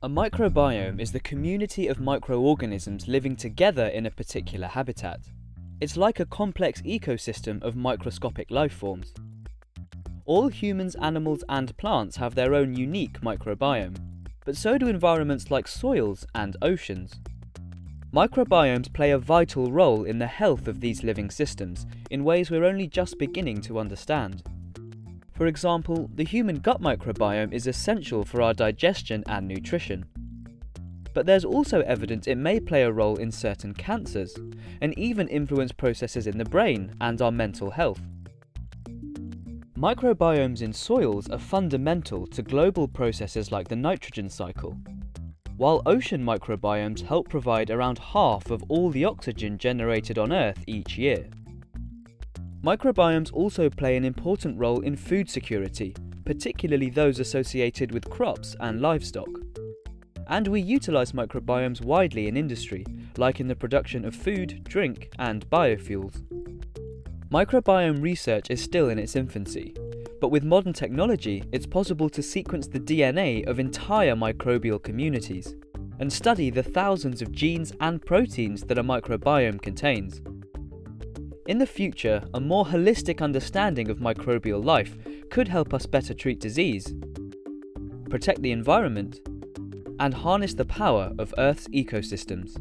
A microbiome is the community of microorganisms living together in a particular habitat. It's like a complex ecosystem of microscopic life forms. All humans, animals and plants have their own unique microbiome, but so do environments like soils and oceans. Microbiomes play a vital role in the health of these living systems in ways we're only just beginning to understand. For example, the human gut microbiome is essential for our digestion and nutrition. But there's also evidence it may play a role in certain cancers, and even influence processes in the brain and our mental health. Microbiomes in soils are fundamental to global processes like the nitrogen cycle, while ocean microbiomes help provide around half of all the oxygen generated on Earth each year. Microbiomes also play an important role in food security, particularly those associated with crops and livestock. And we utilise microbiomes widely in industry, like in the production of food, drink, and biofuels. Microbiome research is still in its infancy, but with modern technology, it's possible to sequence the DNA of entire microbial communities and study the thousands of genes and proteins that a microbiome contains. In the future, a more holistic understanding of microbial life could help us better treat disease, protect the environment, and harness the power of Earth's ecosystems.